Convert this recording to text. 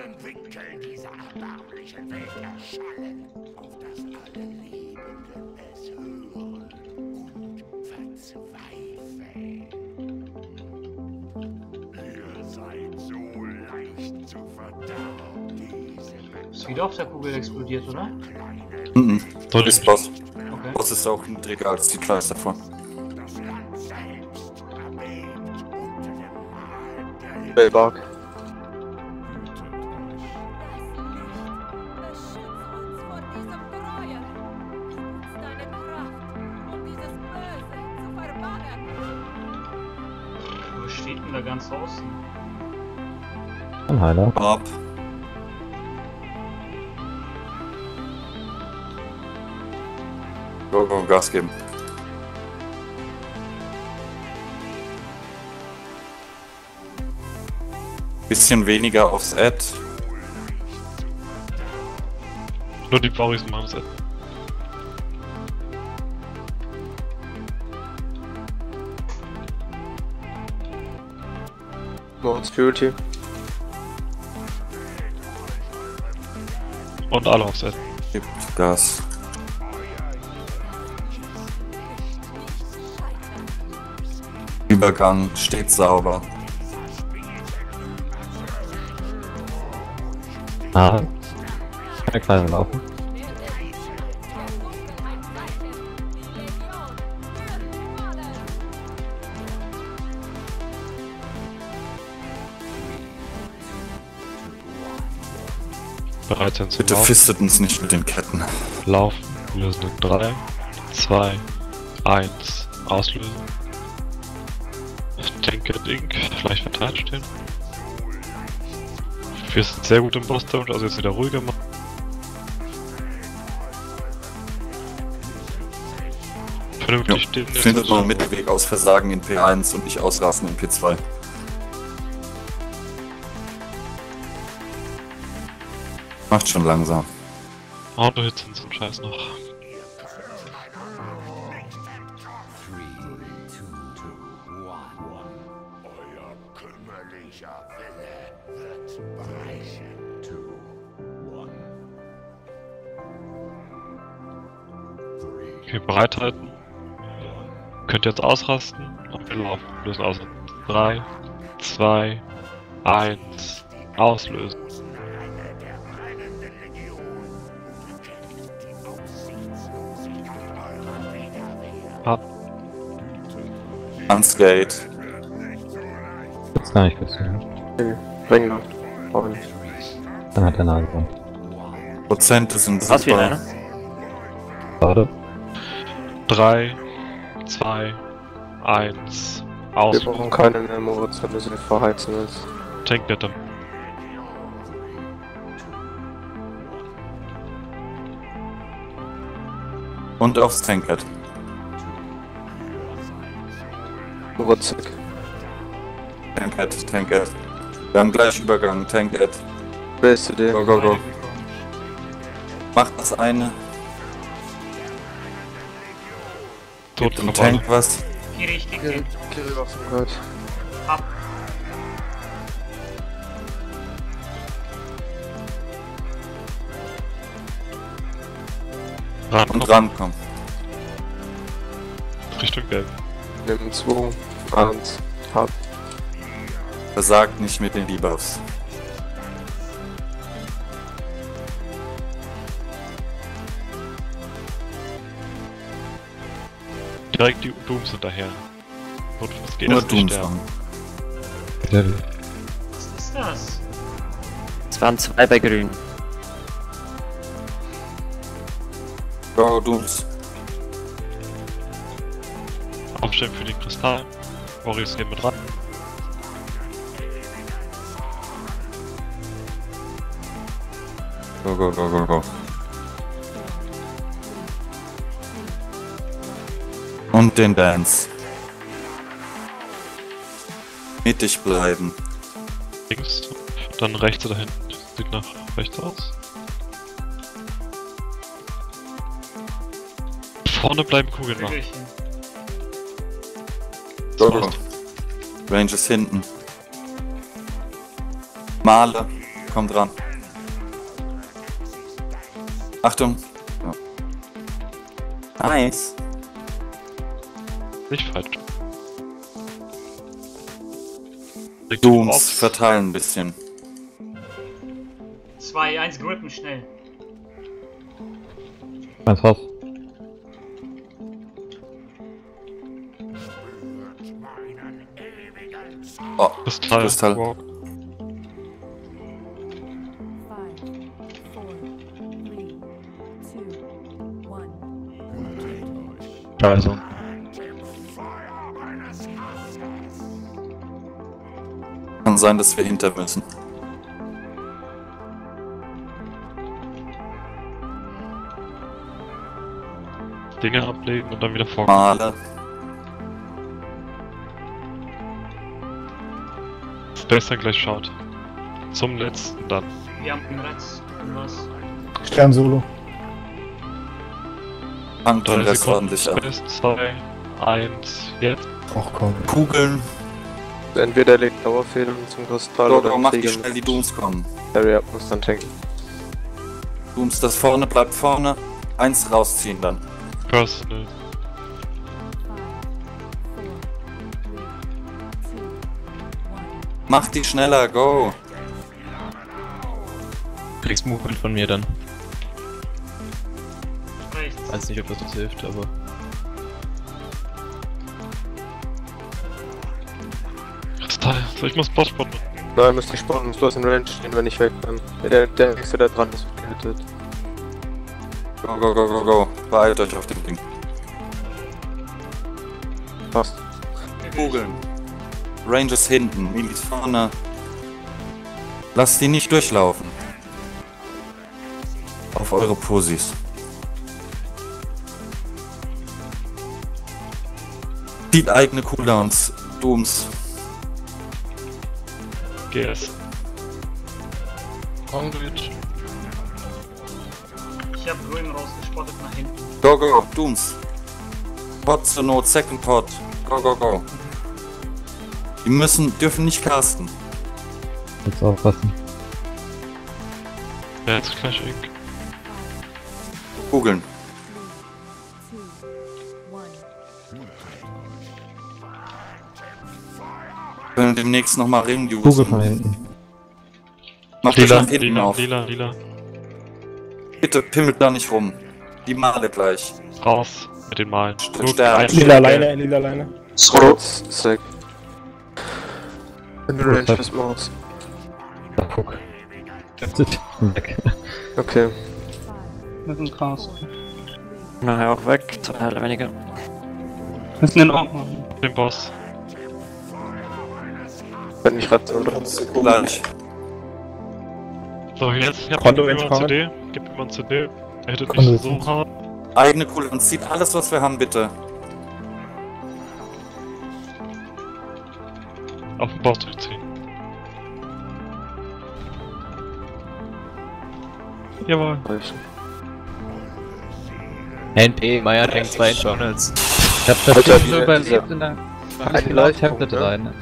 Allen Winkeln dieser erbärmlichen Welt erschallen, auf dass alle Lebenden es hören und verzweifeln. Ihr seid so leicht zu verdauen, diese Ist wieder auf der Kugel explodiert, oder? Mhm. Soll Ist Boss. Okay. Boss ist auch niedriger als die Kleis davon. Das steht denn da ganz außen? Ein Heiler. Ab. Go, go, Gas geben. Bisschen weniger aufs Ad. Nur die Bauris machen es. More Security. Und alle Ad. Gibt Gas. Übergang steht sauber. Ah. Keine Kleine laufen. Bereit sein zu Bitte laufen. fistet uns nicht mit den Ketten. Laufen. Lösen in 3, 2, 1. Auslösen. Denke, Ding. Vielleicht verteilt stehen. Wir sind sehr gut im Boss also jetzt wieder ruhiger machen. Ja, Vernünftig stehen. jetzt findet also- noch einen Mittelweg aus Versagen in P1 und nicht ausrasten in P2. Macht schon langsam. Auto-Hits ein Scheiß noch. Okay, bereithalten. Könnt jetzt ausrasten und wir laufen. Lösen aus. 3, 2, 1. Auslösen. Ans Gate. Gibt's gar nicht gesehen. Nee, Ringe. Auch nicht. Dann hat er Nase. Prozente sind Was wie super. einer? Warte. 3, 2, 1. Wir Auslösen. brauchen keine mehr du sie verheizen willst. Tank dann. Und aufs Tankhead. Moritz weg. Tankhead, Tankhead. Wir haben gleich Übergang. Tankhead. Willst du dir? Go, go, go. Macht das eine. Tot vorbei. Tank was. Die richtige. Kirill Kirill auf dem Gehört. Ab. Ran, Und komm, rankommen. Richtung Gelb. Nimm 2, 1, hab. Versagt nicht mit den Debuffs. Direkt die Dooms hinterher. Notfalls geht Nur das Dooms machen. Level. Was ist das? Es waren zwei bei Grün. Go, Dooms. Aufstellen für den Kristall. Boris geht mit ran. Go, go, go, go, go. Und den Dance. Mittig bleiben. Links. Dann rechts oder hinten. Sieht nach rechts aus. Vorne bleiben Kugeln machen. Go. Range ist hinten. Male, kommt ran. Achtung. Ja. Nice. Nicht falsch. Dooms verteilen ein bisschen. 2, 1 grippen, schnell. Eins Haus. Oh, Kristall. Kristall. Walk. Five, four, three, two, one. Scheiße. Im Feuer meines Hasses. Kann sein, dass wir hinter müssen. Dinge ablegen und dann wieder vor. Male. Besser gleich schaut. Zum letzten dann. Wir haben den. Und was? Stern Solo. Fangt den Rest ordentlich an. Bis zwei, eins, jetzt. Och komm. Kugeln. Entweder legt Dauerfedern zum Kristall Logo, oder mach die schnell, die Dooms kommen. Harry ab muss dann tanken. Dooms, das vorne bleibt vorne. Eins rausziehen dann. Personal. Mach die schneller, go. Kriegst Movement von mir dann. Rechts. Weiß nicht, ob das uns hilft, aber. Ich muss Bossbot Nein, müsst nicht spawnen, muss bloß in Range stehen, wenn ich weg bin. Der, der nächste, der dran ist, wird gehittet. Go, go, go, go, go. Beeilt euch auf dem Ding. Passt. Kugeln. Rangers hinten, Milis vorne. Lasst die nicht durchlaufen. Auf eure Posis. Zieht eigene Cooldowns. Dooms. GS. Conduit. Ich hab grün rausgespottet nach hinten. Go, go, Dooms. Pot zur Not, Second Pot. Go, go, go. Die müssen, dürfen nicht casten. Jetzt aufpassen. Ja, jetzt gleich one. Wir können demnächst nochmal Ring Kugel von hinten. Euch Lila, nach hinten lila, auf. lila, lila. Bitte pimmelt da nicht rum. Die Male gleich. Raus mit den Malen. Lila Leine, lila Leine. Scrotz, Range bis Maus. Da guck. Weg. Okay. Mit dem Cast. Nachher auch weg, zwei Teile weniger. Müssen den auch machen. Den Boss. Wenn mich retten, oder? Gleich. So, jetzt. Ich hab Konto gib ihm mal entkommen. CD. Gib ihm mal CD. Er hätte nicht so hart. Eigene Cooldowns. Zieht alles, was wir haben, bitte. Auf den Boss durchziehen. Jawohl. NP, Meier denkt zwei Infernals. Ich hab das Alter, überlebt und dann. Ein Ich hab das ne? rein.